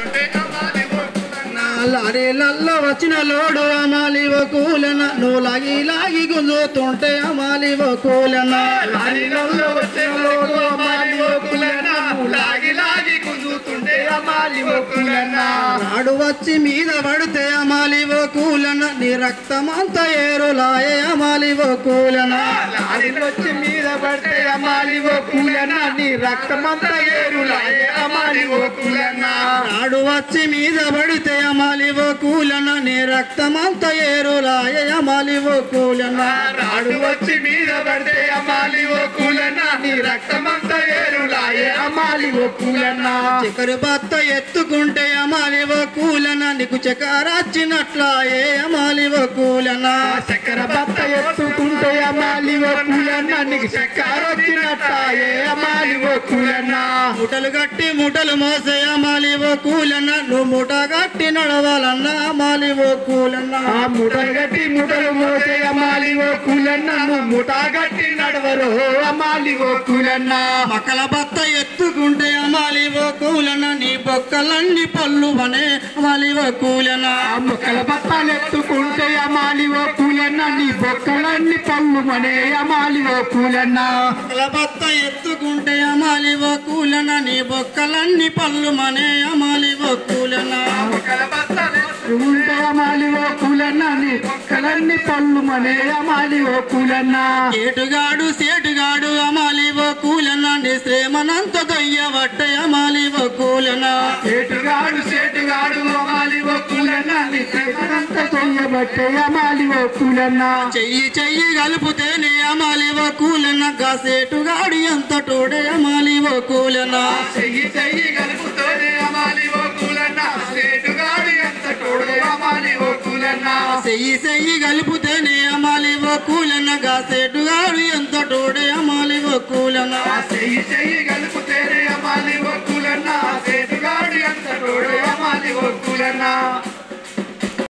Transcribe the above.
ఒక్కులన్న లారీలల్లో వచ్చిన లోడు అమాలి కూలన నువ్వు లాగి లాగి గుంజుతుంటే అమాలి కూలన లారీలలో వచ్చే లోడు అమాలి ఒక్కులన్న. లాగి లాగి గుంజుతుంటే అమాలి ఒక్కులన్న. నాడు వచ్చి మీద పడితే అమాలి కూలన నీ రక్తమంతా ఏరులాయే అమాలి కూలన లారీలు మీద పడితే అమాలి పూలనా నీ రక్తమంతా ఏరులాయే అమాలి పూలనా నాడు వచ్చి మీద పడితే అమాలి ఓ కూలన నీ రక్తమంతా ఏరులాయే అమాలి ఓ కూలన నాడు వచ్చి మీద పడితే అమాలి ఒక్కులన్న నీ రక్తమంతా ఏరులాయే అమాలి ఒక్కులన్న చికరు బత్త ఎత్తుకుంటే అమాలి ఓ కూలన నీకు చకారచ్చినట్లాయే అమాలి ఓ కూలన చక్కెర బత్త ఎత్తు ఎత్తుకుంటే అమాలి ఒక్కులన్న నీకు ముటలు కట్టి ముటలు మోసే అమాలి ఓ కూలన నువ్వు ముట కట్టి నడవాలన్నా అమాలి ఓ కూలన ఆ ముటలు గట్టి ముటలు మోసే అమాలి ఒక్కులన్న నువ్వు ముఠా గట్టి నడవరు అమాలి ఒక్కులన్న మకల బత్త ఎత్తుకుంటే అమాలి ఓ బొక్కలన్నీ పళ్ళు అమాలి ఓ కూలన ముక్కల అమాలి ఒక్కులన్న నీ బొక్కలన్నీ పళ్ళు ఒక్కులన్న మకల బత్త ఎత్తుకుంటే అమాలి ఓ కూలన నీ బొక్కలన్నీ పళ్ళు మనే అమాలి ఓ కూలన ముక్కల ఎత్తుకుంటే ఒక్కులన్న నీ బొక్కలన్నీ పళ్ళు మనే అమాలి ఒక్కులన్న ఏటుగాడు సేటుగాడు శ్రేమనంత దొయ్యబట్టే అమాలి ఓ కూలన సేటుగాడు సేటుగాడు అమాలి ఒక్కులన్న నీ సేవనంత తొయ్యబట్టే అమాలి ఒక్కులన్న చెయ్యి చెయ్యి కలిపితేనే అమాలి ఓ కూలన. గా సేటుగాడు ఎంత తోడే అమాలి ఓ కూలన. చెయ్యి చెయ్యి కలుపుతోనే అమాలి ఒక్కులన్న సేటుగాడు ఎంత తోడు అమాలి ఒక్కులన్న చెయ్యి చెయ్యి కలిపితేనే అమాలి ఓ కూలన. గా సేటుగాడు ఒక్కులన్నా చెయ్యి చెయ్యి కలిపితేనే అమ్మాలి ఒక్కులన్నా